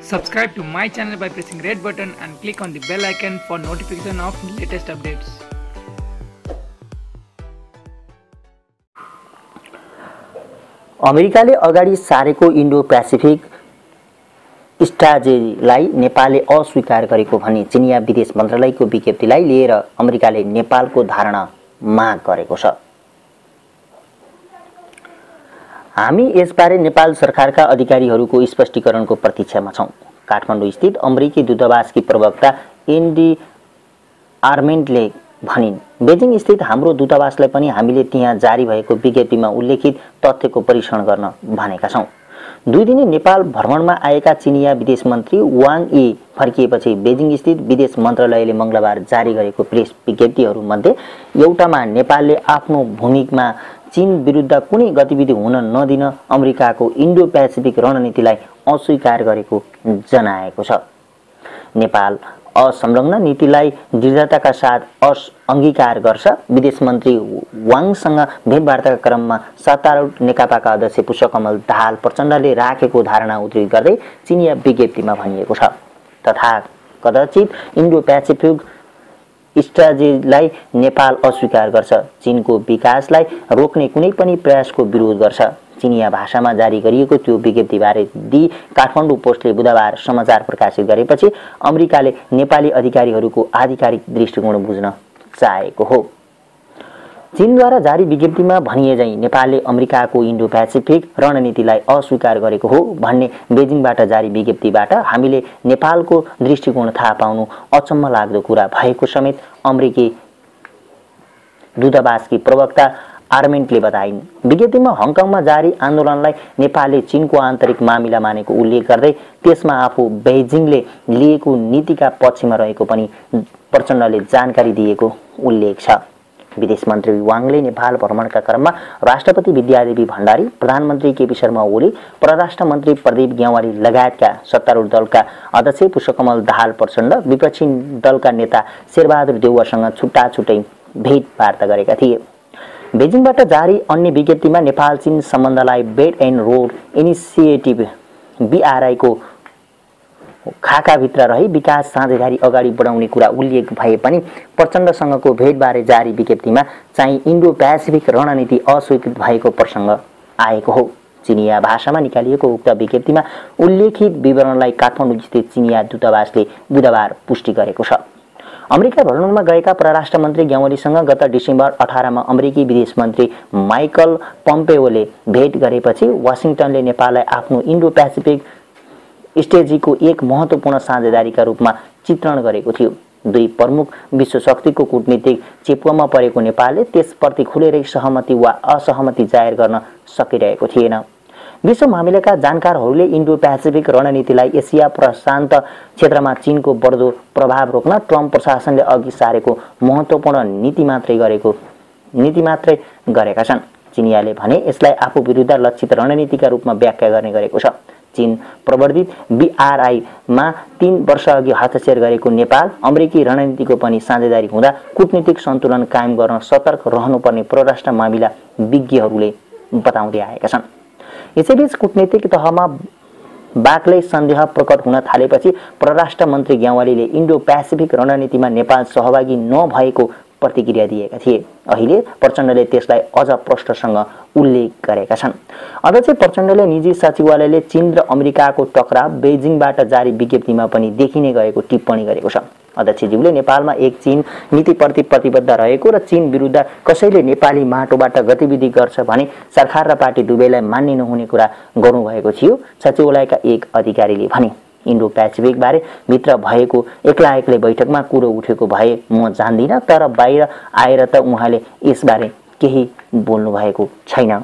Subscribe to my channel by pressing red button and click on the bell icon for notification of latest updates. अमेरिकाले अगाडि सारेको Indo Pacific स्ट्राटेजीलाई नेपालले अस्वीकार गरेको भनी चिनिया विदेश मन्त्रालयको विज्ञप्तिलाई लिएर अमेरिकाले नेपालको धारणा माग गरेको छ हामी यसबारे नेपाल सरकारका अधिकारीहरूको स्पष्टीकरणको प्रतीक्षामा छौँ। काठमाडौँ स्थित अमेरिकी दूतावासकी प्रवक्ता एन्डी आर्मेन्टले भनिन् बेजिङ स्थित हाम्रो दूतावासलाई पनि हामीले त्यहाँ जारी भएको विज्ञप्तिमा उल्लेखित तथ्यको परीक्षण गर्न भनेका छौँ। दुई दिने नेपाल भ्रमणमा आएका चिनिया विदेश मन्त्री वाङ यी फर्किएपछि बेजिङ स्थित विदेश मन्त्रालयले मङ्गलबार जारी गरेको प्रेस विज्ञप्तिहरूमध्ये एउटामा नेपालले आफ्नो भूमिमा चीन विरुद्ध कुनै गतिविधि हुन नदिन अमेरिकाको इन्डो पेसिफिक रणनीतिलाई अस्वीकार गरेको जनाएको छ। नेपाल असंलग्न नीतिलाई दृढताका साथ अस अङ्गीकार गर्छ। विदेश मन्त्री वाङसँग भेटवार्ताका क्रममा सत्तारूढ नेकपाका अध्यक्ष पुष्पकमल दाहाल प्रचण्डले राखेको धारणा उद्धृत गर्दै चिनिया विज्ञप्तिमा भनिएको छ। तथा कदाचित इन्डो पेसिफिक स्ट्राटेजीलाई नेपाल अस्वीकार गर्छ। चिनको विकासलाई रोक्ने कुनै पनि प्रयासको विरोध गर्छ। चिनिया भाषामा जारी गरिएको त्यो विज्ञप्तिबारे दि काठमाडौँ पोस्टले बुधबार समाचार प्रकाशित गरेपछि अमेरिकाले नेपाली अधिकारीहरूको आधिकारिक दृष्टिकोण बुझ्न चाहेको हो। चीनद्वारा जारी विज्ञप्तिमा भनिए झैँ नेपालले अमेरिकाको इन्डो पेसिफिक रणनीतिलाई अस्वीकार गरेको हो भन्ने बेजिङबाट जारी विज्ञप्तिबाट हामीले नेपालको दृष्टिकोण थाहा पाउनु अचम्म लाग्दो कुरा भएको समेत अमेरिकी दूतावासकी प्रवक्ता आर्मेन्टले बताइन्। विज्ञप्तिमा हङकङमा जारी आन्दोलनलाई नेपालले चिनको आन्तरिक मामिला मानेको उल्लेख गर्दै त्यसमा आफू बेजिङले लिएको नीतिका पक्षमा रहेको पनि प्रचण्डले जानकारी दिएको उल्लेख छ। विदेश मन्त्री वाङले नेपाल भ्रमणका क्रममा राष्ट्रपति विद्यादेवी भण्डारी प्रधानमन्त्री केपी शर्मा ओली परराष्ट्र मन्त्री प्रदीप ग्यावाली लगायतका सत्तारूढ दलका अध्यक्ष पुष्पकमल दाहाल प्रचण्ड विपक्षी दलका नेता शेरबहादुर देउवासँग छुट्टा छुट्टै भेटवार्ता गरेका थिए। बेजिङबाट जारी अन्य विज्ञप्तिमा नेपाल चीन सम्बन्धलाई बेड एन्ड रोड इनिसिएटिभ बिआरआईको खाकाभित्र रही विकास साझेदारी अगाडि बढाउने कुरा उल्लेख भए पनि प्रचण्डसँगको भेटबारे जारी विज्ञप्तिमा चाहिँ इन्डो पेसिफिक रणनीति अस्वीकृत भएको प्रसङ्ग आएको हो। चिनिया भाषामा निकालिएको उक्त विज्ञप्तिमा उल्लेखित विवरणलाई काठमाडौँ स्थित चिनिया दूतावासले बुधबार पुष्टि गरेको छ। अमेरिका भ्रमणमा गएका परराष्ट्र मन्त्री ग्यावलीसँग गत डिसेम्बर अठारमा अमेरिकी विदेश मन्त्री माइकल पम्पेओले भेट गरेपछि वासिङटनले नेपाललाई आफ्नो इन्डो पेसिफिक स्टेजीको एक महत्त्वपूर्ण साझेदारीका रूपमा चित्रण गरेको थियो। दुई प्रमुख विश्व शक्तिको कूटनीतिक चेपुवामा परेको नेपालले त्यसप्रति खुलेरै सहमति वा असहमति जाहेर गर्न सकिरहेको थिएन। विश्व मामिलाका जानकारहरूले इन्डो पेसिफिक रणनीतिलाई एसिया प्रशान्त क्षेत्रमा चिनको बढ्दो प्रभाव रोक्न ट्रम्प प्रशासनले अघि सारेको महत्त्वपूर्ण नीति मात्रै गरेको नीति मात्रै गरेका छन्। चिनियाले भने यसलाई आफू विरुद्ध लक्षित रणनीतिका रूपमा व्याख्या गर्ने गरेको छ। चीन प्रवर्धित बिआरआईमा तीन वर्षअघि हस्तक्षेप गरेको नेपाल अमेरिकी रणनीतिको पनि साझेदारी हुँदा कुटनीतिक सन्तुलन कायम गर्न सतर्क रहनुपर्ने परराष्ट्र मामिला विज्ञहरूले बताउँदै आएका छन्। यसैबीच कुटनीतिक तहमा बाक्लै सन्देह प्रकट हुन थालेपछि परराष्ट्र मन्त्री ग्यावालीले इन्डो पेसिफिक रणनीतिमा नेपाल सहभागी नभएको प्रतिक्रिया दिएका थिए। अहिले प्रचण्डले त्यसलाई अझ प्रष्टसँग उल्लेख गरेका छन्। अध्यक्ष प्रचण्डले निजी सचिवालयले चीन र अमेरिकाको टकराव बेजिङबाट जारी विज्ञप्तिमा पनि देखिने गएको टिप्पणी गरेको छ। अध्यक्षज्यूले नेपालमा एक चीन नीतिप्रति प्रतिबद्ध रहेको र चीन विरुद्ध कसैले नेपाली माटोबाट गतिविधि गर्छ भने सरकार र पार्टी दुवैलाई मान्ने नहुने कुरा गर्नुभएको थियो। सचिवालयका एक अधिकारीले भने। इन्डो पेसिफिकबारे भित्र भएको एक्ला एक्लै बैठकमा कुरो उठेको भए म जान्दिनँ तर बाहिर आएर त उहाँले यसबारे केही बोल्नु भएको छैन।